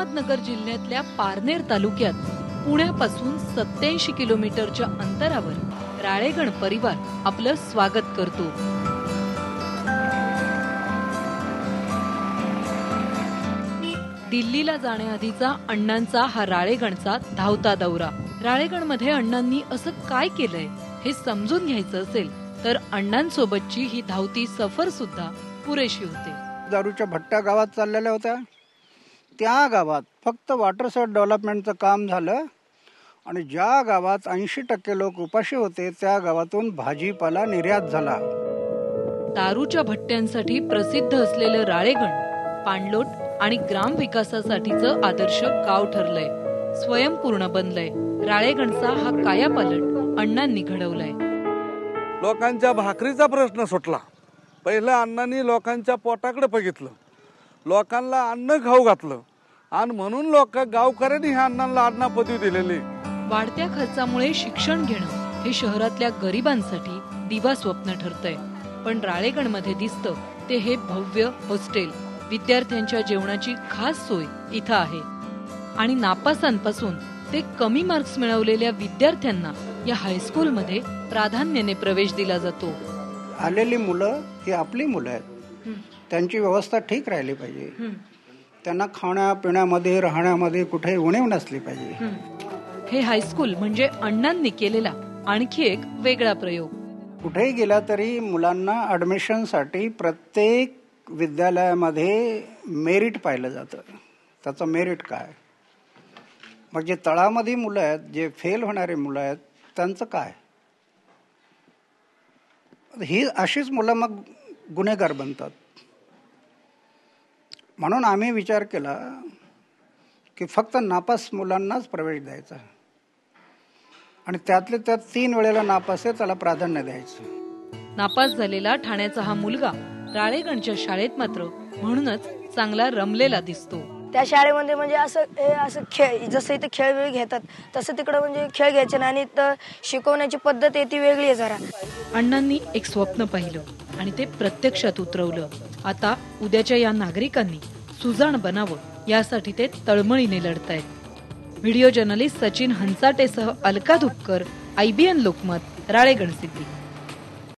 अहमदनगर जिल्ह्यातल्या पारनेर तालुक्यात पुण्यापासून सत्याऐंशी किलोमीटरच्या अंतरावर राळेगण परिवार आपलं स्वागत करतो. दिल्लीला जाण्याआधीचा अण्णांचा हा राळेगणचा धावता दौरा. राळेगणमध्ये अण्णांनी असं काय केलंय हे समजून घ्यायचं असेल तर अण्णांसोबतची ही धावती सफर सुद्धा पुरेशी होते. दारूच्या भट्ट्या गावात चाललेल्या होत्या. त्या गावात फक्त वॉटर सोर्स डेव्हलपमेंटचं काम झालं आणि ज्या गावात ऐंशी टक्के लोक उपाशी होते त्या गावातून भाजीपाला निर्यात झाला. दारूच्या भट्ट्यांसाठी प्रसिद्ध असलेलं राळेगण पाणलोट आणि ग्राम विकासासाठीचं आदर्श गाव ठरलंय. स्वयंपूर्ण बनलंय. राळेगणचा हा कायापालट अण्णांनी घडवलाय. लोकांच्या भाकरीचा प्रश्न सुटला. पहिलं अण्णांनी लोकांच्या पोटाकडे बघितलं. लोकांना अन्न खाऊ घातलं. आणि म्हणून लोक गावकऱ्यांनी ह्या अण्णांना अण्णा पदवी दिलेली. वाढत्या खर्चामुळे शिक्षण घेणं हे शहरातल्या गरिबांसाठी दिवा स्वप्न ठरतंय. पण राळेगणमध्ये दिसतं ते हे भव्य हॉस्टेल विद्यार्थ्यांच्या जेवणाची खास सोय इथं आहे. आणि नापासांपासून ते कमी मार्क्स मिळवलेल्या विद्यार्थ्यांना या हायस्कूलमध्ये प्राधान्याने प्रवेश दिला जातो. आलेली मुलं ही आपली मुलं आहेत. त्यांची व्यवस्था ठीक राहिली पाहिजे. त्यांना खाण्या पिण्यामध्ये राहण्यामध्ये कुठेही उणीव नसली पाहिजे. हे. हायस्कूल म्हणजे अण्णांनी केलेला आणखी एक वेगळा प्रयोग. कुठेही गेला तरी मुलांना ॲडमिशनसाठी प्रत्येक विद्यालयामध्ये मेरिट पाहिलं जातं. त्याचं मेरिट काय? मग जे तळामध्ये मुलं आहेत जे फेल होणारे मुलं आहेत त्यांचं काय? ही अशीच मुलं मग गुन्हेगार बनतात. म्हणून आम्ही विचार केला की फक्त नापास मुलांनाच प्रवेश द्यायचा. आणि त्यातले त्यात तीन वेळेला नापास आहे त्याला प्राधान्य द्यायचं. नापास झालेला ठाण्याचा हा मुलगा राळेगणच्या शाळेत मात्र म्हणूनच चांगला रमलेला दिसतो. त्या शाळेमध्ये म्हणजे असं हे असं खेळ जसं इथं खेळ वेळ घेतात तसं तिकडं म्हणजे खेळ घ्यायचे नाही आणि इथं शिकवण्याची पद्धत आहे ती वेगळी आहे जरा. अण्णांनी एक स्वप्न पाहिलं आणि ते प्रत्यक्षात उतरवलं. आता उद्याच्या या नागरिकांनी सुजाण बनावं यासाठी ते तळमळीने लढतायत. व्हिडिओ जर्नलिस्ट सचिन हंसाटेसह अलका धुपकर आयबीएन लोकमत राळेगण सिद्धी.